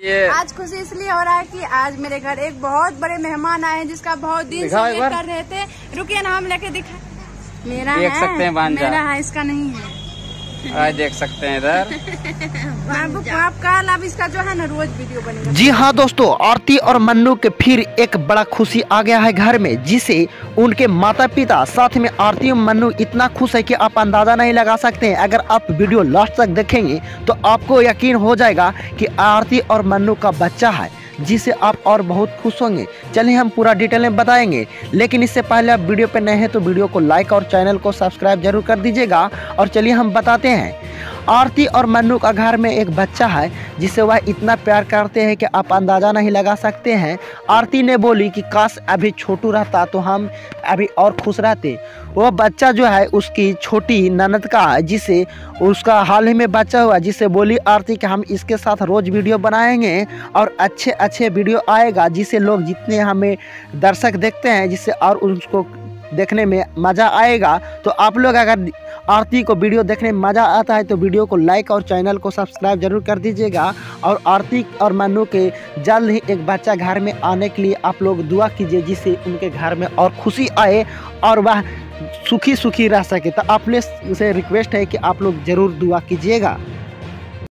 ये आज खुशी इसलिए हो रहा है कि आज मेरे घर एक बहुत बड़े मेहमान आए हैं जिसका बहुत दिन से वेट कर रहे थे। रुकिए ना हम लेके दिखा मेरा देख है सकते हैं मेरा है इसका नहीं है। आज देख सकते हैं इधर। अब कल अब इसका जो है ना रोज वीडियो बनेगा। जी हाँ दोस्तों आरती और मन्नू के फिर एक बड़ा खुशी आ गया है घर में जिसे उनके माता पिता साथ में आरती और मन्नू इतना खुश है कि आप अंदाज़ा नहीं लगा सकते हैं। अगर आप वीडियो लास्ट तक देखेंगे तो आपको यकीन हो जाएगा कि आरती और मन्नू का बच्चा है। जिसे आप और बहुत खुश होंगे। चलिए हम पूरा डिटेल में बताएँगे। लेकिन इससे पहले आप वीडियो पर नए हैं तो वीडियो को लाइक और चैनल को सब्सक्राइब ज़रूर कर दीजिएगा। और चलिए हम बताते हैं। आरती और मन्नू का घर में एक बच्चा है, जिसे वह इतना प्यार करते हैं कि आप अंदाज़ा नहीं लगा सकते हैं। आरती ने बोली कि, काश अभी छोटू रहता तो हम अभी और खुश रहते। वो बच्चा जो है, उसकी छोटी ननद का, जिसे उसका हाल ही में बच्चा हुआ, जिसे बोली, आरती, कि हम इसके साथ रोज़ वीडियो बनाएँगे और अच्छे अच्छे वीडियो आएगा, जिसे लोग जितने हमें दर्शक देखते हैं, जिससे और उसको देखने में मज़ा आएगा। तो आप लोग अगर आरती को वीडियो देखने में मज़ा आता है तो वीडियो को लाइक और चैनल को सब्सक्राइब ज़रूर कर दीजिएगा। और आरती और मनु के जल्द ही एक बच्चा घर में आने के लिए आप लोग दुआ कीजिए, जिससे उनके घर में और खुशी आए और वह सुखी सुखी रह सके। तो आपने से रिक्वेस्ट है कि आप लोग ज़रूर दुआ कीजिएगा।